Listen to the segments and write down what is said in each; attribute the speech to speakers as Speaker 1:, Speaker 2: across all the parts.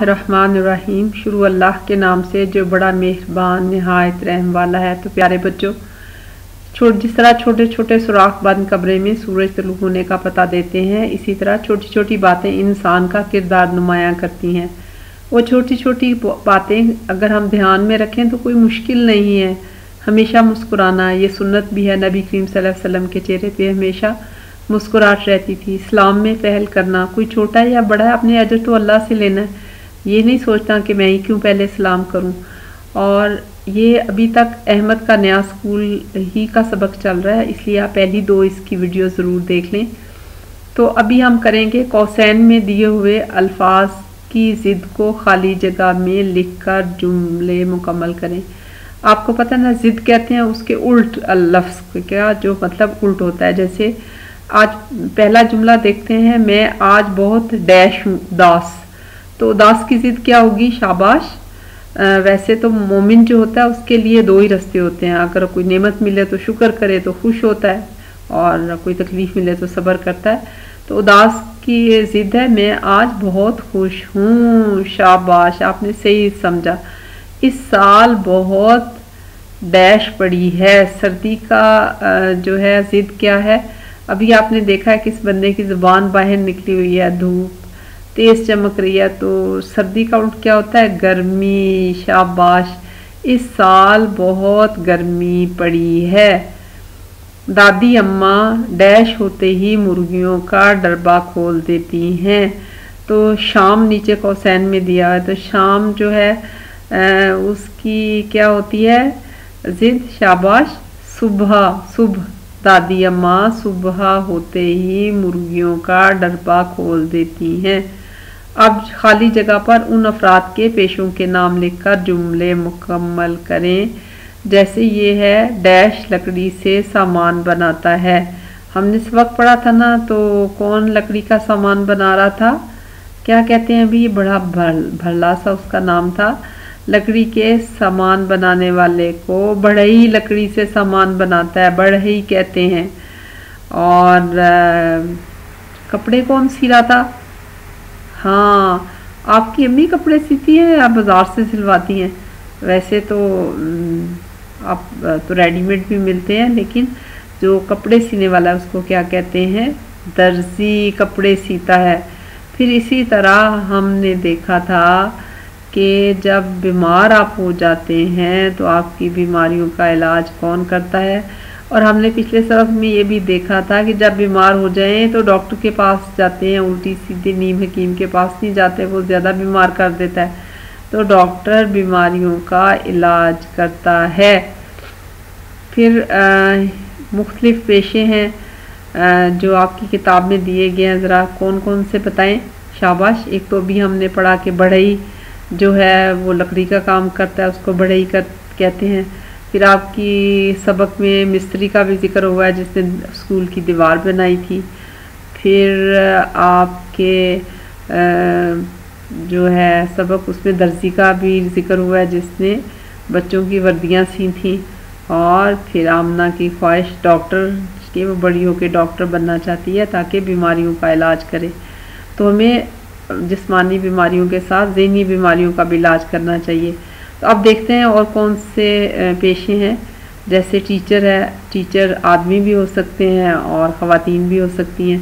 Speaker 1: الرحمن الرحیم شروع اللہ کے نام سے جو بڑا مہربان، نہایت رحم والا ہے۔ تو پیارے بچوں جس طرح چھوٹے چھوٹے سوراخ بند کمرے میں سورج طلوع ہونے کا پتہ دیتے ہیں، اسی طرح چھوٹی چھوٹی باتیں انسان کا کردار نمایاں کرتی ہیں۔ وہ چھوٹی چھوٹی باتیں اگر ہم دھیان میں رکھیں تو کوئی مشکل نہیں ہے۔ ہمیشہ مسکرانا، یہ سنت بھی ہے۔ نبی کریم صلی اللہ علیہ وسلم کے چہرے پہ ہمیشہ مسکراہٹ رہتی تھی۔ اسلام میں پہل کرنا، کوئی چھوٹا یا بڑا ہے اپنے اجر تو اللہ سے لینا ہے۔ یہ نہیں سوچتا کہ میں ہی کیوں پہلے سلام کروں۔ اور یہ ابھی تک احمد کا نیا سکول ہی کا سبق چل رہا ہے، اس لیے آپ پہلی دو اس کی ویڈیو ضرور دیکھ لیں۔ تو ابھی ہم کریں گے کوسین میں دیے ہوئے الفاظ کی ضد کو خالی جگہ میں لکھ کر جملے مکمل کریں۔ آپ کو پتہ نا، ضد کہتے ہیں اس کے الٹ لفظ کیا جو مطلب الٹ ہوتا ہے۔ جیسے آج پہلا جملہ دیکھتے ہیں، میں آج بہت ڈیش ہوں، داس۔ تو اداس کی ضد کیا ہوگی؟ شاباش. ویسے تو مومن جو ہوتا ہے، اس کے لیے دو ہی رستے ہوتے ہیں۔ اگر کوئی نعمت ملے تو شکر کرے، تو خوش ہوتا ہے، اور کوئی تکلیف ملے تو صبر کرتا ہے۔ تو اداس کی یہ ضد ہے، میں آج بہت خوش ہوں، شاباش، آپ نے صحیح سمجھا۔ اس سال بہت ڈیش پڑی ہے۔ سردی کا جو ہے، ضد کیا ہے؟ ابھی آپ نے دیکھا ہے کہ اس بندے کی زبان باہر نکلی ہوئی ہے، دھوپ۔ تیز چمک رہی ہے تو سردی کا الٹ کیا ہوتا ہے؟ گرمی، شاباش، اس سال بہت گرمی پڑی ہے۔ دادی، اماں ڈیش ہوتے ہی مرغیوں کا ڈربا کھول دیتی ہیں۔ تو شام نیچے کوسین میں دیا ہے۔ تو شام جو ہے اس کی کیا ہوتی ہے؟ ضد، شاباش، صبح صبح۔ دادی، اماں صبح ہوتے ہی مرغیوں کا ڈربا کھول دیتی ہیں۔ اب خالی جگہ پر ان افراد کے پیشوں کے نام لکھ کر جملے مکمل کریں۔ جیسے یہ ہے، ڈیش لکڑی سے سامان بناتا ہے۔ ہم نے اس وقت پڑھا تھا نا، تو کون لکڑی کا سامان بنا رہا تھا؟ کیا کہتے ہیں ابھی؟ بڑا بھرلا سا اس کا نام تھا۔ لکڑی کے سامان بنانے والے کو بڑھئی لکڑی سے سامان بناتا ہے بڑھئی کہتے ہیں۔ اور کپڑے کون سی رہا تھا؟ ہاں آپ کی امی کپڑے سیتی ہیں یا بازار سے سلواتی ہیں؟ ویسے تو آپ، تو ریڈی میڈ بھی ملتے ہیں، لیکن جو کپڑے سینے والا ہے اس کو کیا کہتے ہیں؟ درزی کپڑے سیتا ہے۔ پھر اسی طرح ہم نے دیکھا تھا کہ جب بیمار آپ ہو جاتے ہیں تو آپ کی بیماریوں کا علاج کون کرتا ہے؟ اور ہم نے پچھلے سبق میں یہ بھی دیکھا تھا کہ جب بیمار ہو جائیں تو ڈاکٹر کے پاس جاتے ہیں، الٹی سیدھی نیم حکیم کے پاس نہیں جاتے، وہ زیادہ بیمار کر دیتا ہے۔ تو ڈاکٹر بیماریوں کا علاج کرتا ہے۔ پھر مختلف پیشے ہیں جو آپ کی کتاب میں دیے گئے ہیں۔ ذرا کون کون سے بتائیں؟ شاباش، ایک تو بھی ہم نے پڑھا کہ بڑھئی جو ہے وہ لکڑی کا کام کرتا ہے، اس کو بڑھئی کر، کہتے ہیں۔ پھر آپ کی سبق میں مستری کا بھی ذکر ہوا ہے، جس نے اسکول کی دیوار بنائی تھی۔ پھر آپ کے جو ہے سبق، اس میں درزی کا بھی ذکر ہوا ہے، جس نے بچوں کی وردیاں سی تھیں۔ اور پھر آمنہ کی خواہش ڈاکٹر کہ وہ بڑی ہو کے ڈاکٹر بننا چاہتی ہے تاکہ بیماریوں کا علاج کرے۔ تو ہمیں جسمانی بیماریوں کے ساتھ ذہنی بیماریوں کا بھی علاج کرنا چاہیے۔ اب دیکھتے ہیں اور کون سے پیشے ہیں۔ جیسے ٹیچر ہے، ٹیچر آدمی بھی ہو سکتے ہیں اور خواتین بھی ہو سکتی ہیں۔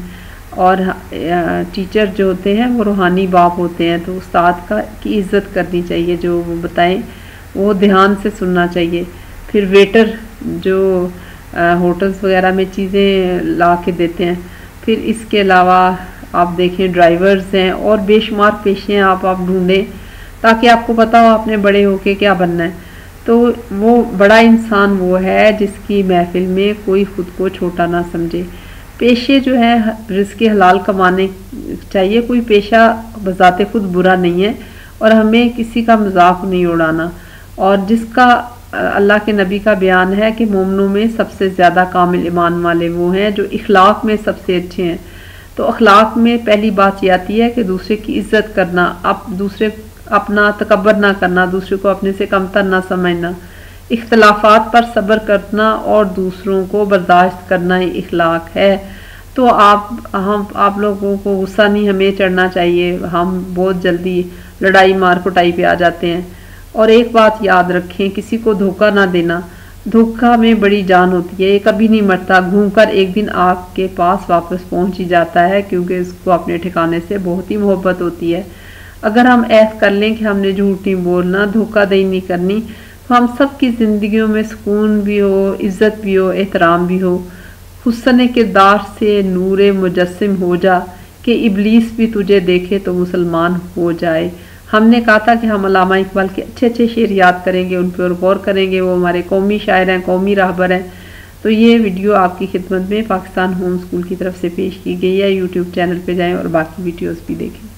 Speaker 1: اور ٹیچر جو ہوتے ہیں، وہ روحانی باپ ہوتے ہیں۔ تو استاد کا کی عزت کرنی چاہیے، جو وہ بتائیں، وہ دھیان سے سننا چاہیے۔ پھر ویٹر جو ہوٹلس وغیرہ میں چیزیں لا کے دیتے ہیں۔ پھر اس کے علاوہ آپ دیکھیں، ڈرائیورز ہیں اور بے شمار پیشے ہیں۔ آپ آپ ڈھونڈیں۔ تاکہ آپ کو پتا ہو آپ نے بڑے ہو کے کیا بننا ہے۔ تو وہ بڑا انسان وہ ہے جس کی محفل میں کوئی خود کو چھوٹا نہ سمجھے۔ پیشے جو ہے رزق حلال کمانے چاہیے، کوئی پیشہ بذات خود برا نہیں ہے اور ہمیں کسی کا مذاق نہیں اڑانا۔ اور جس کا اللہ کے نبی کا بیان ہے کہ مومنوں میں سب سے زیادہ کامل ایمان والے وہ ہیں جو اخلاق میں سب سے اچھے ہیں۔ تو اخلاق میں پہلی بات یہ آتی ہے کہ دوسرے کی عزت کرنا اب دوسرے اپنا تکبر نہ کرنا دوسرے کو اپنے سے کمتر نہ سمجھنا، اختلافات پر صبر کرنا اور دوسروں کو برداشت کرنا ہی اخلاق ہے۔ تو آپ، ہم، آپ لوگوں کو غصہ نہیں، ہمیں چڑھنا چاہیے۔ ہم بہت جلدی لڑائی، مار کٹائی پہ آ جاتے ہیں۔ اور ایک بات یاد رکھیں، کسی کو دھوکہ نہ دینا۔ دھوکہ میں بڑی جان ہوتی ہے، یہ کبھی نہیں مرتا۔ گھوم کر ایک دن آپ کے پاس واپس پہنچ ہی جاتا ہے، کیونکہ اس کو اپنے ٹھکانے سے بہت ہی محبت ہوتی ہے۔ اگر ہم ایس کر لیں کہ ہم نے جھوٹ نہیں بولنا، دھوکہ دہی نہیں کرنی، تو ہم سب کی زندگیوں میں سکون بھی ہو، عزت بھی ہو، احترام بھی ہو۔ حسن کردار سے نور مجسم ہو جا کہ ابلیس بھی تجھے دیکھے تو مسلمان ہو جائے۔ ہم نے کہا تھا کہ ہم علامہ اقبال کے اچھے اچھے شعر یاد کریں گے، ان پہ غور کریں گے۔ وہ ہمارے قومی شاعر ہیں، قومی راہبر ہیں۔ تو یہ ویڈیو آپ کی خدمت میں پاکستان ہوم اسکول کی طرف سے پیش کی گئی ہے۔ یوٹیوب چینل پہ جائیں اور باقی ویڈیوز بھی دیکھیں۔